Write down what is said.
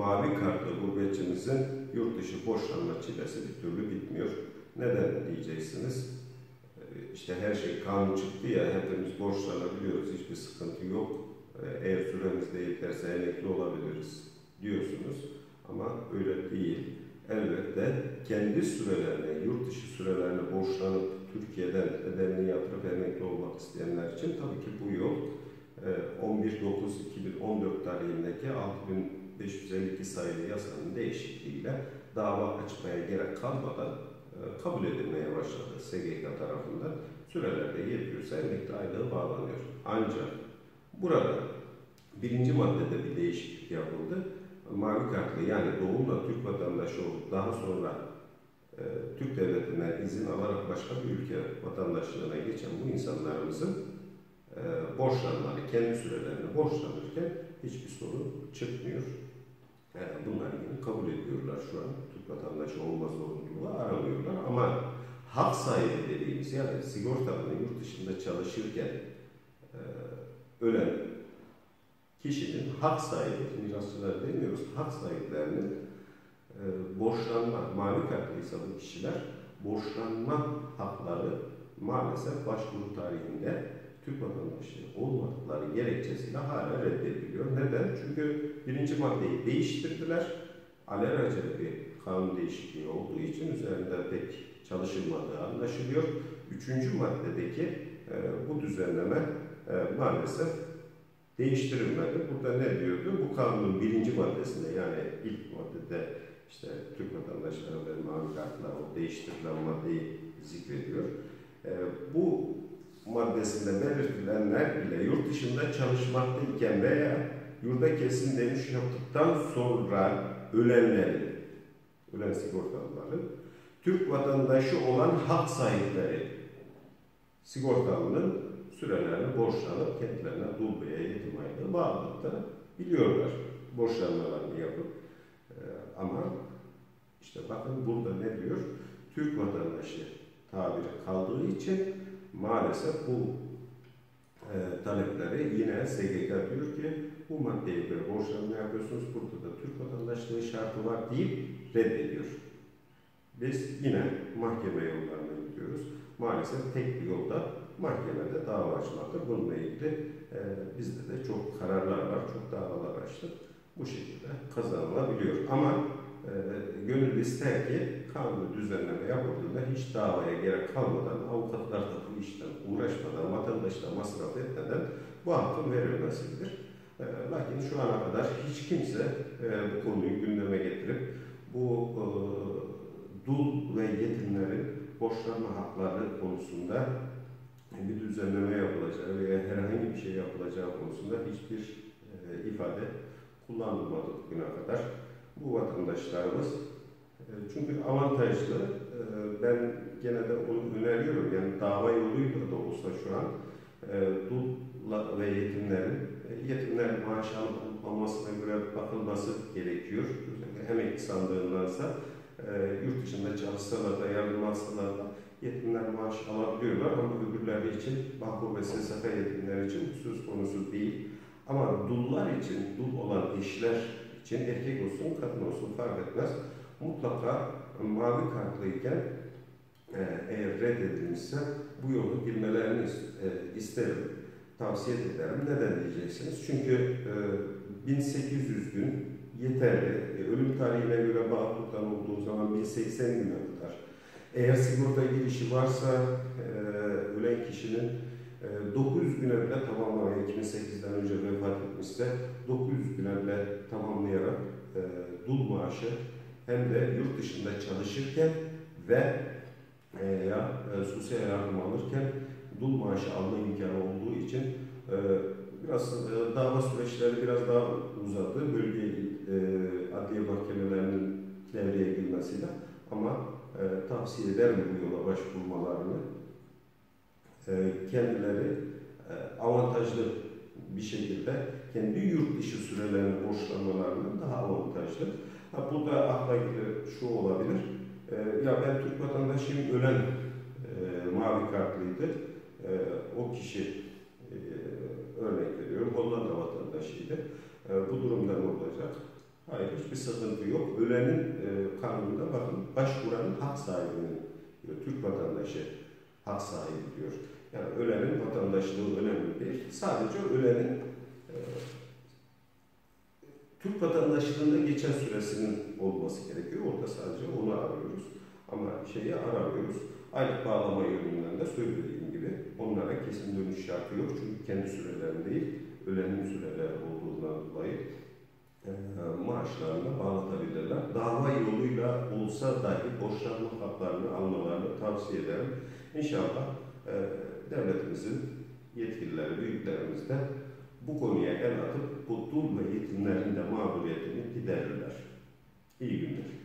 mavi kartlı gurbetçimizin yurt dışı borçlanma çilesi bir türlü bitmiyor. Neden diyeceksiniz? Ee, İşte her şey kanun çıktı ya, hepimiz borçlanabiliyoruz, hiçbir sıkıntı yok. Ee, Eğer süremiz de yeterse emekli olabiliriz diyorsunuz. Ama öyle değil. Elbette kendi sürelerine, yurt dışı sürelerine borçlanıp Türkiye'den bedelini yatırıp emekli olmak isteyenler için tabii ki bu yol e, 11.9.2014 tarihindeki 6552 sayılı yasanın değişikliğiyle dava açmaya gerek kalmadan e, kabul edilmeye başladı SGK tarafından. Sürelerde yetiyorsa emekli aylığı bağlanıyor. Ancak burada birinci maddede bir değişiklik yapıldı. Mavi kartlı yani doğumla Türk vatandaşı olup daha sonra e, Türk devletinden izin alarak başka bir ülke vatandaşlığına geçen bu insanlarımızın e, borçlanmaları, kendi sürelerini borçlanırken hiçbir sorun çıkmıyor. E, bunlar yine kabul ediyorlar şu an. Türk vatandaşı olma zorunluluğu aramıyorlar ama hak sahibi dediğimiz yani sigortalının yurt dışında çalışırken e, ölen kişinin hak sahibi, mirasçılar demiyoruz, hak sahiplerinin e, borçlanma, mavi kartlıysa bu kişiler borçlanma hakları maalesef başvuru tarihinde Türk vatandaşı olmadıkları gerekçesiyle hala reddediliyor. Neden? Çünkü birinci maddeyi değiştirdiler. Alelacele bir kanun değişikliği olduğu için üzerinde pek çalışılmadığı anlaşılıyor. Üçüncü maddedeki e, bu düzenleme e, maalesef değiştirilmedi. Burada ne diyordu? Bu kanunun birinci maddesinde yani ilk maddede işte Türk vatandaşları ve mavi kartlar o değiştirilen maddeyi zikrediyor. E, bu maddesinde belirtilenler ile yurt dışında çalışmaktayken veya yurda kesin dönüş yaptıktan sonra ölenlerin, ölen sigortalıların Türk vatandaşı olan hak sahipleri sigortalının sürelerini borçlanıp kendilerine dul veya yetim aylığı bağladıklarını biliyorlar. Borçlanmalarını yapıp e, ama işte bakın burada ne diyor? Türk vatandaşı tabiri kaldığı için maalesef bu e, talepleri yine SGK diyor ki bu maddeye göre borçlanma yapıyorsunuz. Burada da Türk vatandaşlığı şartı var deyip reddediyor. Biz yine mahkeme yollarına gidiyoruz. Maalesef tek bir yolda mahkemede dava açmaktır. Bununla ilgili e, bizde de çok kararlar var, çok davalar açtık. Bu şekilde kazanılabiliyor. Ama gönül ister ki kanunu düzenleme yapıldığında hiç davaya gerek kalmadan, avukatlar da bu işten uğraşmadan, vatandaşla masraf etmeden bu hakkın verilmesidir. E, lakin şu ana kadar hiç kimse e, bu konuyu gündeme getirip bu e, dul ve yetimlerin borçlanma hakları konusunda bir düzenleme yapılacağı veya herhangi bir şey yapılacağı konusunda hiçbir e, ifade kullanılmadı bugüne kadar. Bu vatandaşlarımız e, çünkü avantajlı. E, ben gene de onu öneriyorum. Yani dava yoluyla da olsa şu an e, dul ve yetimlerin e, yetimler maaş alıp göre bakılması gerekiyor. Özellikle emekli sandığındansa yurt dışında çalışsalar da yardım alsalar da yetimler maaş alabiliyorlar ama öbürleri için, mahkum ve SSK yetimler için söz konusu değil. Ama dullar için, dul olan eşler için erkek olsun, kadın olsun fark etmez. Mutlaka mavi kartlıyken e, eğer reddedilmişse bu yolu girmelerini e, isterim, tavsiye ederim. Neden diyeceksiniz? Çünkü e, 1800 gün yeterli. E, ölüm tarihine göre bağlılıktan olduğu zaman 1080 güne kadar eğer sigorta girişi varsa e, ölen kişinin e, 900 güne bile tamamlamaya 2008'den önce vefat etmişse 900 güne bile tamamlayarak e, dul maaşı hem de yurt dışında çalışırken ve e, ya e, sosyal yardım alırken dul maaşı alma imkanı olduğu için e, biraz e, dava süreçleri biraz daha uzadı. Bölge e, adliye mahkemelerinin devreye girmesiyle ama e, tavsiye ederim bu yola başvurmalarını. E, kendileri e, avantajlı bir şekilde kendi yurt dışı sürelerini borçlanmalarının daha avantajlı. Ha, burada akla gelir şu olabilir. E, ya ben Türk vatandaşıyım ölen mavi kartlıydı. O kişi örnek veriyorum Hollanda vatandaşıydı. Bu durumda ne olacak? Hayır, hiçbir sıkıntı yok. Ölenin e, kanununda bakın, başvuranın hak sahibinin Türk vatandaşı hak sahibi diyor. Yani ölenin vatandaşlığı önemli değil. Sadece ölenin e, Türk vatandaşlığında geçen süresinin olması gerekiyor. Orada sadece onu arıyoruz. Ama şeyi aramıyoruz. Aylık bağlama yönünden de söylediğim gibi onlara kesin dönüş şartı yok. Çünkü kendi süreleri değil, ölenin süreleri olduğundan dolayı e, maaşlarını bağlatabilirler. Dava yoluyla olsa dahi borçlanma haklarını almalarını tavsiye ederim. İnşallah e, devletimizin yetkilileri, büyüklerimiz de bu konuya el atıp bu dul ve yetimlerin de mağduriyetini giderirler. İyi günler.